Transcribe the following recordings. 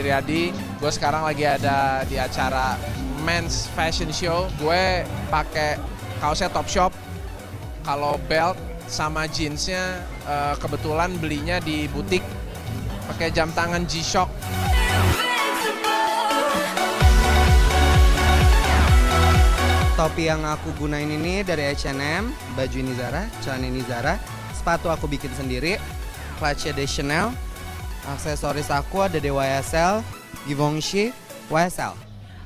Suryadi. Gue sekarang lagi ada di acara Men's Fashion Show. Gue pakai kaosnya Top Shop. Kalau belt sama jeansnya uh, kebetulan belinya di butik pakai jam tangan G-Shock. Topi yang aku gunain ini dari H&M, baju ini Zara, celana ini Zara, sepatu aku bikin sendiri, clutch dari Chanel, aksesoris aku ada di YSL, Givenchy, YSL.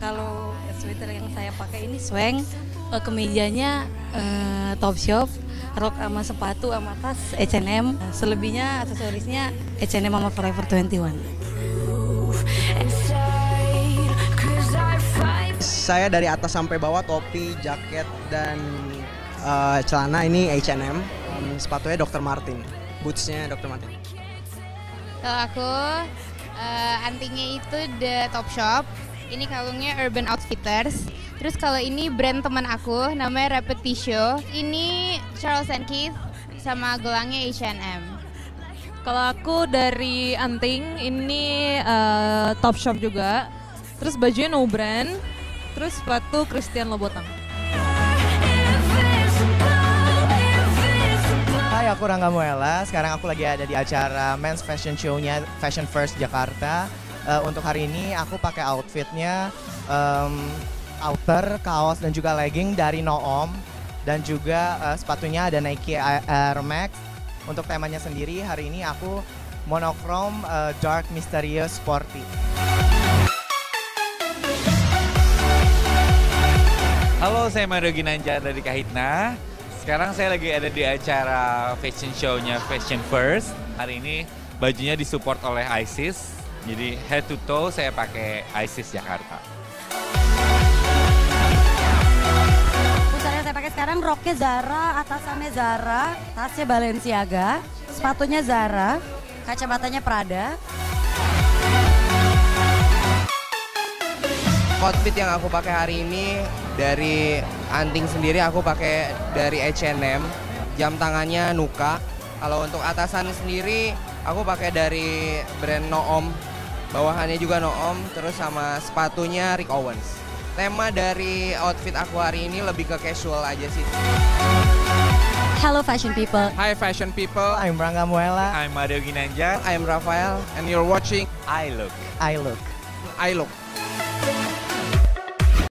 Kalau sweater yang saya pakai ini swang, eh, kemejanya uh, top shop, rok sama sepatu sama tas H&M, selebihnya aksesorisnya H&M sama Forever 21. Saya dari atas sampai bawah topi, jaket dan uh, celana ini H&M, um, sepatunya Dr. Martin, bootsnya Dr. Martin. Kalau aku uh, antingnya itu The Top Shop, ini kalungnya Urban Outfitters. Terus kalau ini brand teman aku namanya Repetitio. Ini Charles and Keith sama gelangnya H&M. Kalau aku dari anting ini uh, Top Shop juga. Terus bajunya no brand. Terus sepatu Christian Louboutin. Aku Rangga Muela. Sekarang aku lagi ada di acara Men's Fashion Show-nya Fashion First Jakarta. Uh, untuk hari ini aku pakai outfitnya um, outer, kaos dan juga legging dari Noom dan juga uh, sepatunya ada Nike Air Max. Untuk temanya sendiri hari ini aku monochrome uh, dark mysterious sporty. Halo, saya Mario Ginanjar dari Kahitna. Sekarang saya lagi ada di acara fashion show-nya Fashion First. Hari ini bajunya disupport oleh ISIS. Jadi head to toe saya pakai ISIS Jakarta. Busana yang saya pakai sekarang roknya Zara, atasannya Zara, tasnya Balenciaga, sepatunya Zara, kacamatanya Prada. Outfit yang aku pakai hari ini dari anting sendiri aku pakai dari H&M, jam tangannya Nuka. Kalau untuk atasan sendiri aku pakai dari brand Noom, bawahannya juga Noom, terus sama sepatunya Rick Owens. Tema dari outfit aku hari ini lebih ke casual aja sih. Hello fashion people. Hi fashion people, I'm Rangga Muela. I'm Mario Ginanjar. I'm Rafael. and you're watching I look. I look. I Look.